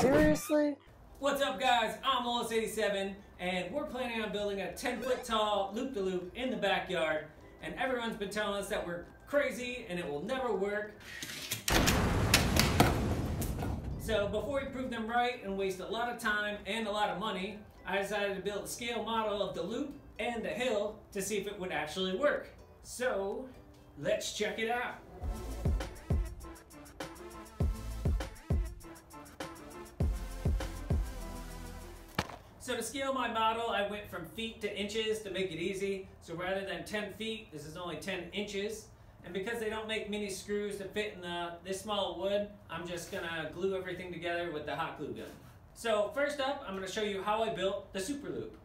Seriously? What's up guys, I'm Willis87 and we're planning on building a 10 foot tall loop-de-loop in the backyard and everyone's been telling us that we're crazy and it will never work. So before we prove them right and waste a lot of time and a lot of money, I decided to build a scale model of the loop and the hill to see if it would actually work. So let's check it out. So to scale my model, I went from feet to inches to make it easy. So rather than 10 feet, this is only 10 inches. And because they don't make mini screws to fit in the, this small wood, I'm just gonna glue everything together with the hot glue gun. So first up, I'm gonna show you how I built the super loop.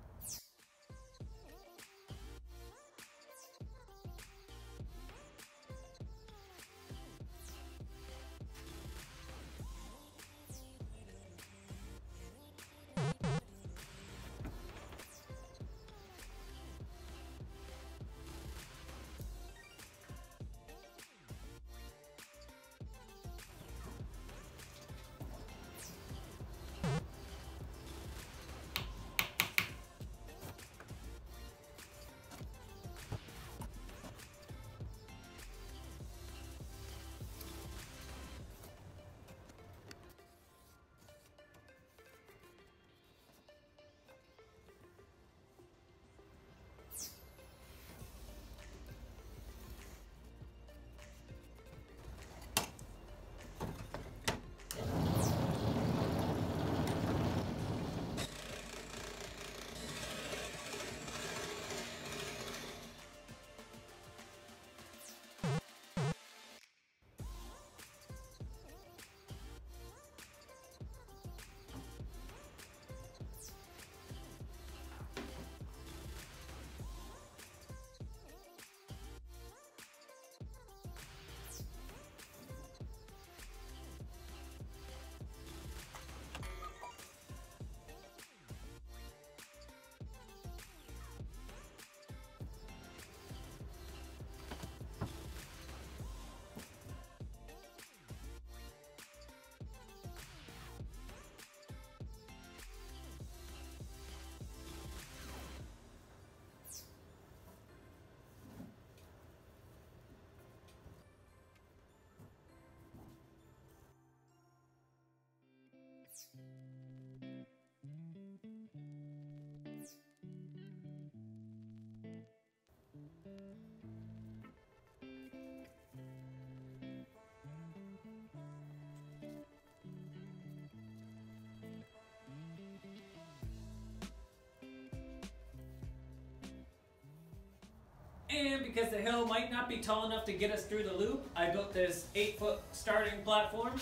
And because the hill might not be tall enough to get us through the loop, I built this 8 foot starting platform.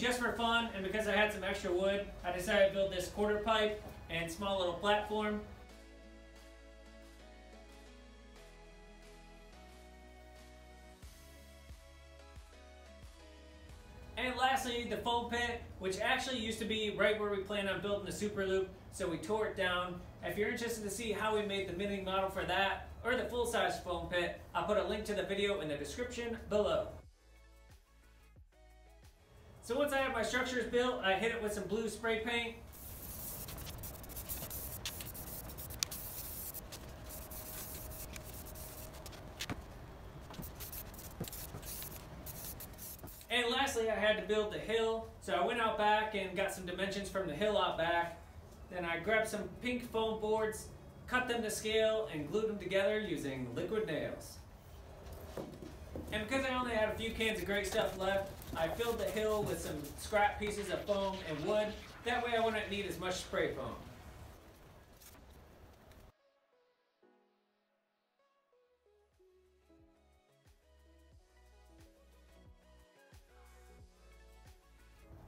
Just for fun, and because I had some extra wood, I decided to build this quarter pipe and small little platform. And lastly, the foam pit, which actually used to be right where we planned on building the super loop, so we tore it down. If you're interested to see how we made the mini model for that, or the full-size foam pit, I'll put a link to the video in the description below. So once I have my structures built, I hit it with some blue spray paint And lastly, I had to build the hill. So I went out back and got some dimensions from the hill out back. Then I grabbed some pink foam boards, cut them to scale, and glued them together using liquid nails. And because I only had a few cans of great stuff left, I filled the hill with some scrap pieces of foam and wood. That way I wouldn't need as much spray foam.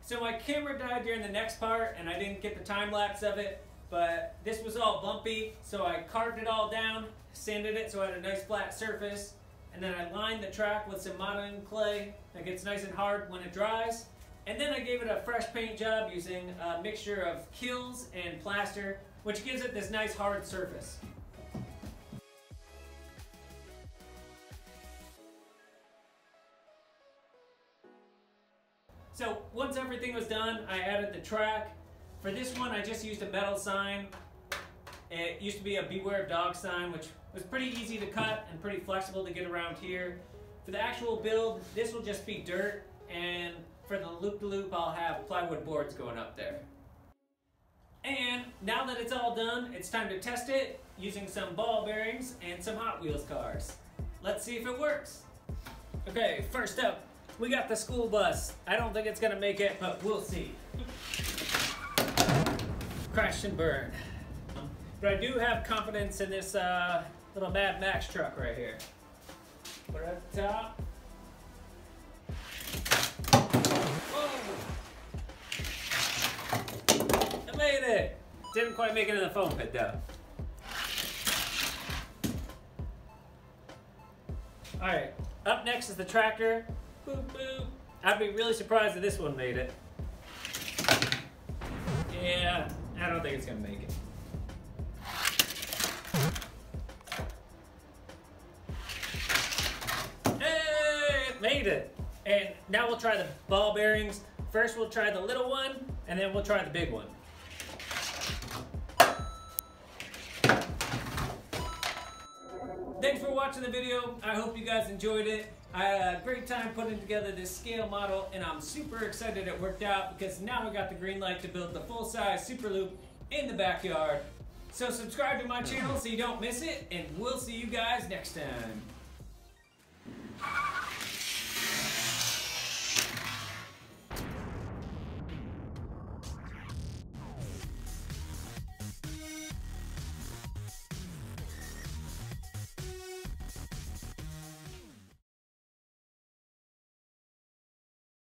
So my camera died during the next part and I didn't get the time lapse of it, but this was all bumpy, so I carved it all down, sanded it so I had a nice flat surface, and then I lined the track with some modeling clay that gets nice and hard when it dries. And then I gave it a fresh paint job using a mixture of Kilz and plaster, which gives it this nice hard surface. So once everything was done, I added the track. For this one, I just used a metal sign. It used to be a beware of dog sign, which was pretty easy to cut and pretty flexible to get around here. For the actual build, this will just be dirt, and for the loop-to-loop, -loop, I'll have plywood boards going up there. And now that it's all done, it's time to test it using some ball bearings and some Hot Wheels cars. Let's see if it works. Okay, first up, we got the school bus. I don't think it's gonna make it, but we'll see. Crash and burn. But I do have confidence in this uh, little Mad Max truck right here. Put it at the top. Whoa! I made it! Didn't quite make it in the foam pit though. Alright, up next is the tractor. Boop, boop. I'd be really surprised if this one made it. Yeah, I don't think it's gonna make it. And now we'll try the ball bearings. First we'll try the little one, and then we'll try the big one. Thanks for watching the video. I hope you guys enjoyed it. I had a great time putting together this scale model and I'm super excited it worked out because now we got the green light to build the full-size Super Loop in the backyard. So subscribe to my channel so you don't miss it and we'll see you guys next time.